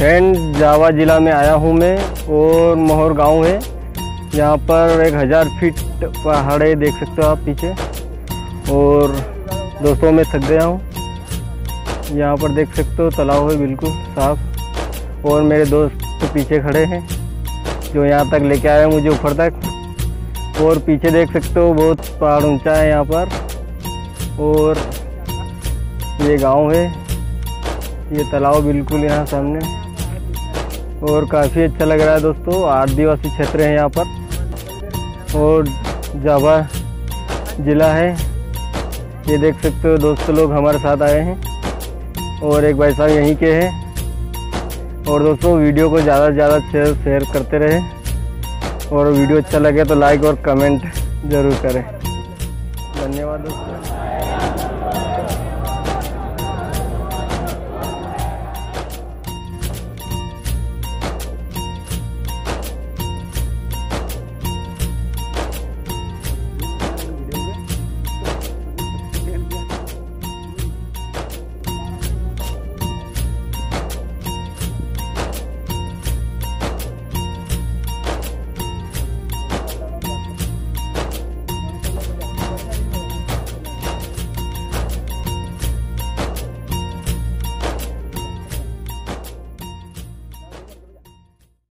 Friend, जावा ज़िला में आया हूँ मैं और मोहर गाँव है। यहाँ पर एक हज़ार फीट पहाड़ देख सकते हो आप पीछे। और दोस्तों मैं थक गया हूँ। यहाँ पर देख सकते हो तालाब है बिल्कुल साफ़। और मेरे दोस्त तो पीछे खड़े हैं, जो यहाँ तक लेके आए मुझे ऊपर तक। और पीछे देख सकते हो, बहुत पहाड़ ऊँचा है यहाँ पर। और ये गाँव है। ये तालाब बिल्कुल यहाँ सामने। और काफ़ी अच्छा लग रहा है दोस्तों। आदिवासी क्षेत्र है यहाँ पर। और जावा ज़िला है। ये देख सकते हो दोस्त लोग हमारे साथ आए हैं। और एक भाई साहब यहीं के हैं। और दोस्तों, वीडियो को ज़्यादा से ज़्यादा शेयर शेयर करते रहे। और वीडियो अच्छा लगे तो लाइक और कमेंट ज़रूर करें। धन्यवाद दोस्तों।